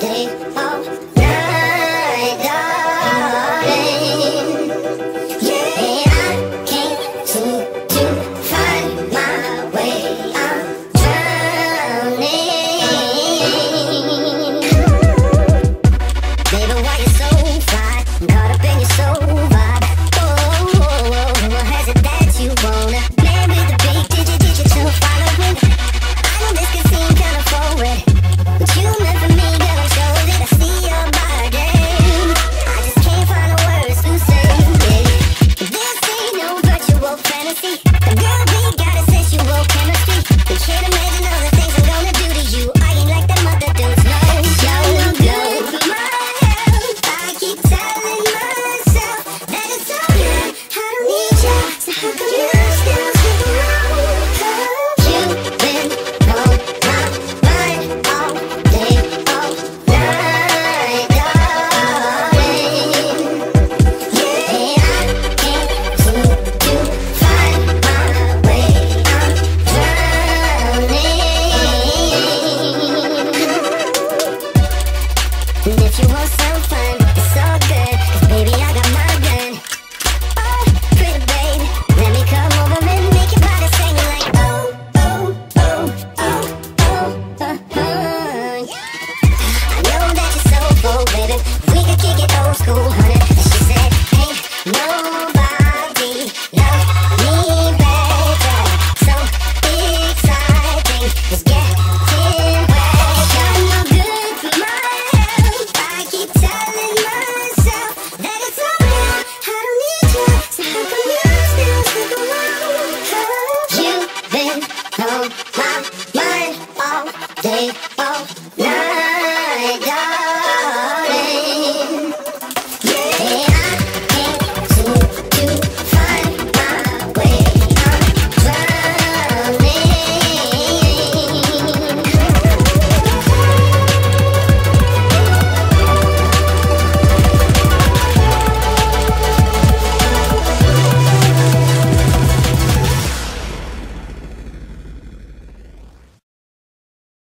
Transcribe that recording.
day. Oh.